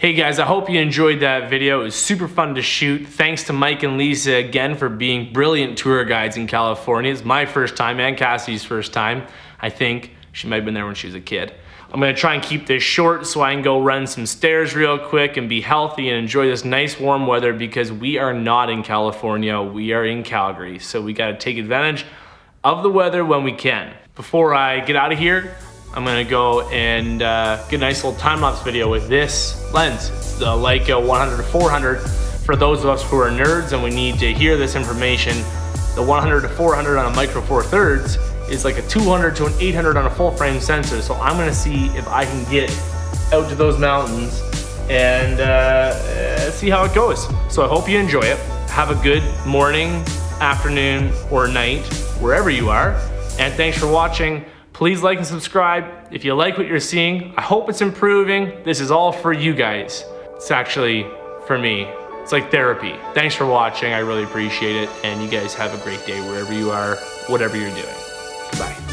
Hey guys, I hope you enjoyed that video. It was super fun to shoot. Thanks to Mike and Lisa again for being brilliant tour guides in California. It's my first time and Cassie's first time. I think she might have been there when she was a kid. I'm gonna try and keep this short so I can go run some stairs real quick and be healthy and enjoy this nice warm weather because we are not in California, we are in Calgary. So we gotta take advantage of the weather when we can. Before I get out of here, I'm gonna go and uh, get a nice little time-lapse video with this lens, the Leica 100-400. For those of us who are nerds and we need to hear this information, the 100 to 400 on a micro four thirds is like a 200 to an 800 on a full frame sensor. So I'm gonna see if I can get out to those mountains and uh, see how it goes. So I hope you enjoy it. Have a good morning, afternoon, or night, wherever you are. And thanks for watching. Please like and subscribe. If you like what you're seeing, I hope it's improving. This is all for you guys. It's actually for me. It's like therapy. Thanks for watching. I really appreciate it. And you guys have a great day wherever you are, whatever you're doing. Bye.